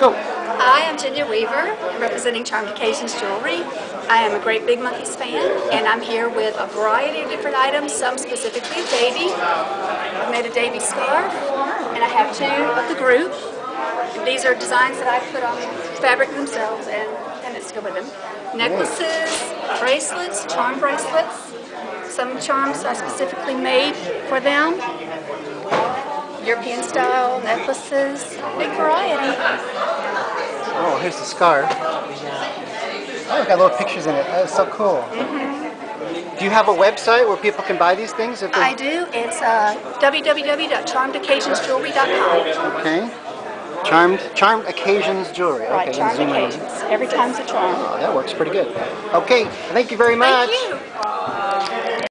Go. Hi, I'm Ginger Weaver, representing Charmed Occasions Jewelry. I am a great Big Monkees fan, and I'm here with a variety of different items, some specifically Davy. I've made a Davy scarf, and I have two of the group. These are designs that I put on fabric themselves and pendants go with them. Necklaces, bracelets, charm bracelets. Some charms I specifically made for them. European style necklaces, big variety. Here's the scarf. Oh, it's got little pictures in it. That's so cool. Do you have a website where people can buy these things? If I do. It's uh, www.charmedoccasionsjewelry.com. Okay. Charmed, charmed occasions jewelry. Right, okay, charmed occasions. Every time's a charm. Oh, that works pretty good. Okay, thank you very much. Thank you.